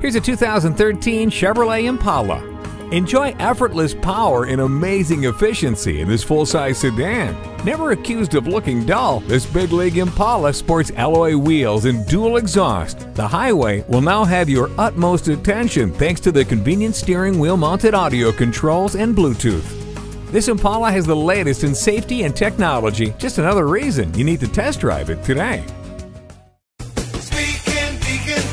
Here's a 2013 Chevrolet Impala. Enjoy effortless power and amazing efficiency in this full-size sedan. Never accused of looking dull, this big league Impala sports alloy wheels and dual exhaust. The highway will now have your utmost attention thanks to the convenient steering wheel mounted audio controls and Bluetooth. This Impala has the latest in safety and technology. Just another reason you need to test drive it today.